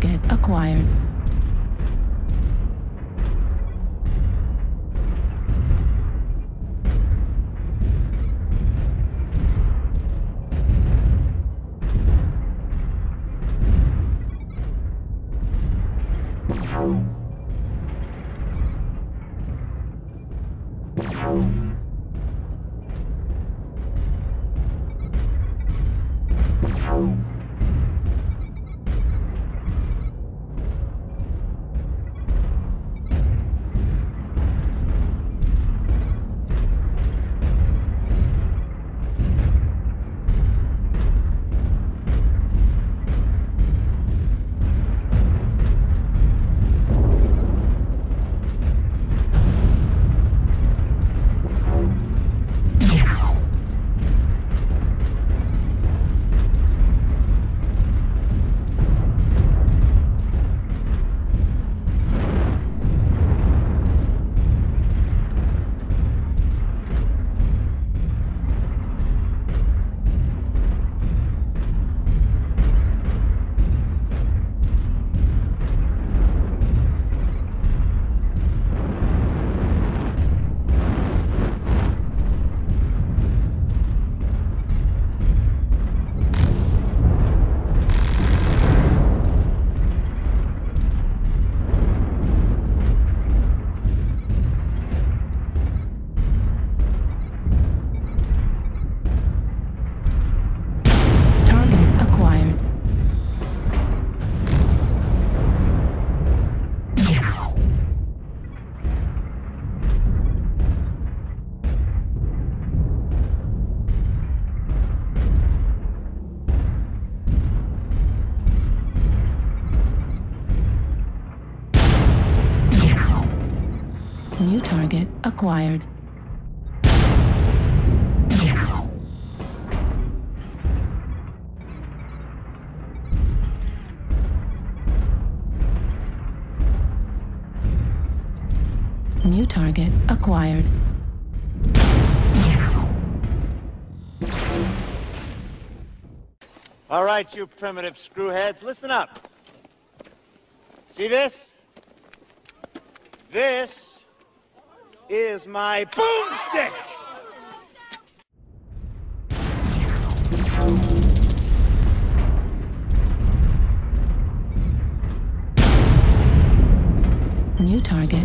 Target acquired. Target New target acquired. New target acquired. All right, you primitive screwheads, listen up. See this? This is my boomstick! New target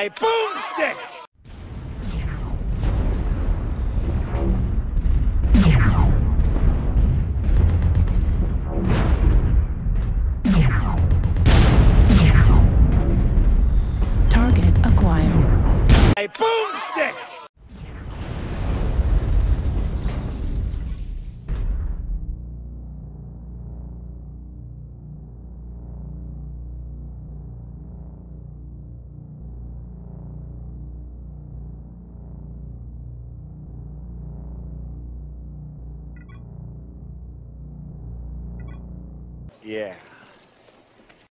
A boomstick! Target acquired. A boomstick! Yeah.